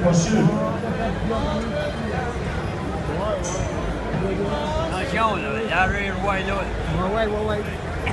Well, shoot. Not showing it. I really to wait. Wait, wait.